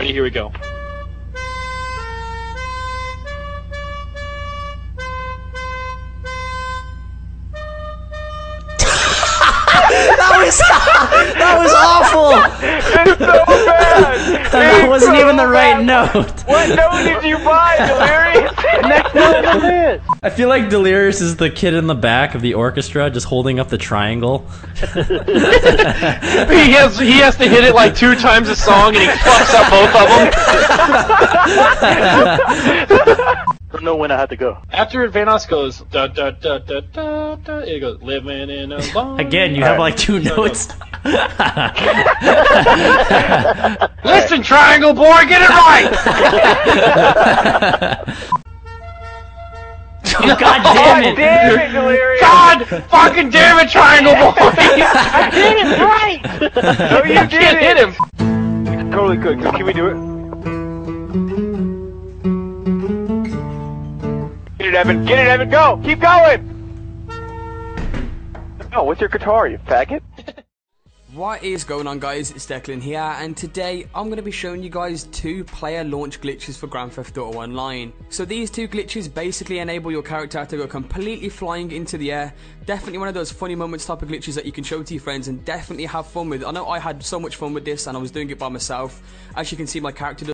Ready? Here we go. That was that was awful. It's so bad! That It's wasn't so right note. What note did you buy, Delirious? Next note is this. I feel like Delirious is the kid in the back of the orchestra, just holding up the triangle. He has he has to hit it like two times a song, and he fucks up both of them. I don't know when I have to go. After Vanoss goes da da da da da da, it goes living in a barn. Again, you have like two notes. Listen, Triangle Boy, get it right. Oh, God damn it! Damn it, Delirious! God fucking damn it, Triangle Boy! I did it right! Oh, no, you can't did hit it! him. Totally could. Can we do it? Get it, Evan. Get it, Evan. Go. Keep going. Oh, what's your guitar, you faggot? What is going on guys, it's Declan here and today I'm going to be showing you guys two player launch glitches for Grand Theft Auto Online. So these two glitches basically enable your character to go completely flying into the air. Definitely one of those funny moments type of glitches that you can show to your friends and definitely have fun with. I know I had so much fun with this and I was doing it by myself. As you can see my character does